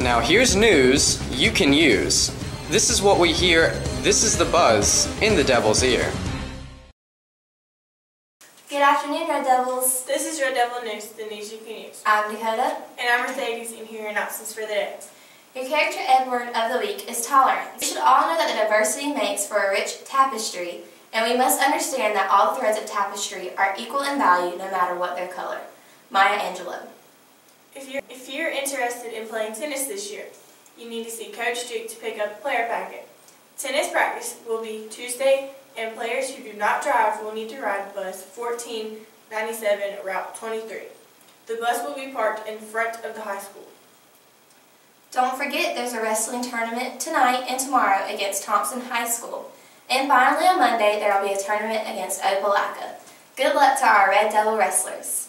Now here's news you can use. This is what we hear, this is the buzz in the devil's ear. Good afternoon, Red Devils. This is Red Devil News, the news you can use. I'm Dakota. And I'm Mercedes, and here are announcements for the day. Your character Edward of the week is tolerance. We should all know that the diversity makes for a rich tapestry, and we must understand that all the threads of tapestry are equal in value no matter what their color. Maya Angelou. If you're, if you're interested in playing tennis this year, you need to see Coach Duke to pick up a player packet. Tennis practice will be Tuesday, and players who do not drive will need to ride bus 1497 Route 23. The bus will be parked in front of the high school. Don't forget there's a wrestling tournament tonight and tomorrow against Thompson High School. And finally on Monday there will be a tournament against Opelika. Good luck to our Red Devil wrestlers.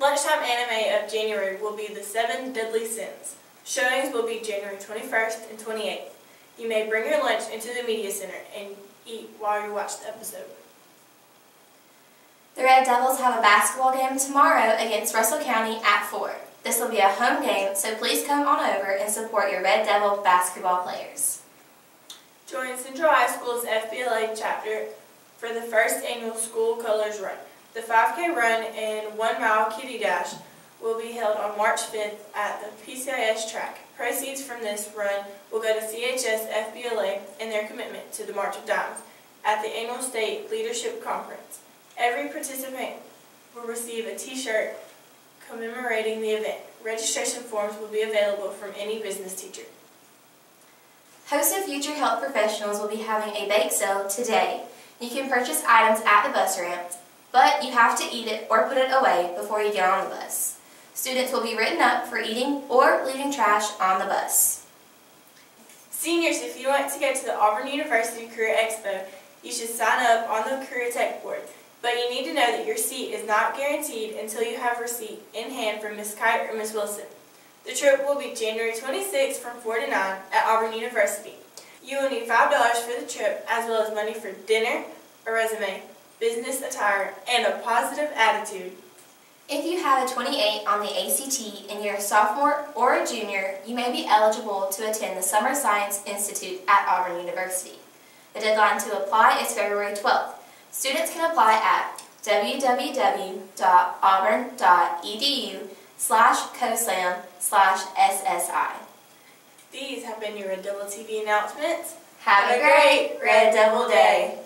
Lunchtime anime of January will be The Seven Deadly Sins. Showings will be January 21st and 28th. You may bring your lunch into the media center and eat while you watch the episode. The Red Devils have a basketball game tomorrow against Russell County at 4. This will be a home game, so please come on over and support your Red Devil basketball players. Join Central High School's FBLA chapter for the first annual School Colors Run. The 5K run and 1 mile kitty dash will be held on March 5th at the PCIS track. Proceeds from this run will go to CHS FBLA and their commitment to the March of Dimes at the annual state leadership conference. Every participant will receive a t-shirt commemorating the event. Registration forms will be available from any business teacher. HOSA Future Health Professionals will be having a bake sale today. You can purchase items at the bus ramp, but you have to eat it or put it away before you get on the bus. Students will be written up for eating or leaving trash on the bus. Seniors, if you want to go to the Auburn University Career Expo, you should sign up on the Career Tech Board. But you need to know that your seat is not guaranteed until you have receipt in hand from Ms. Kite or Ms. Wilson. The trip will be January 26 from 4 to 9 at Auburn University. You will need $5 for the trip as well as money for dinner, a resume, business attire, and a positive attitude. If you have a 28 on the ACT and you're a sophomore or a junior, you may be eligible to attend the Summer Science Institute at Auburn University. The deadline to apply is February 12th. Students can apply at www.auburn.edu slash COSAM slash SSI. These have been your Red Devil TV announcements. Have a great Red Devil Day!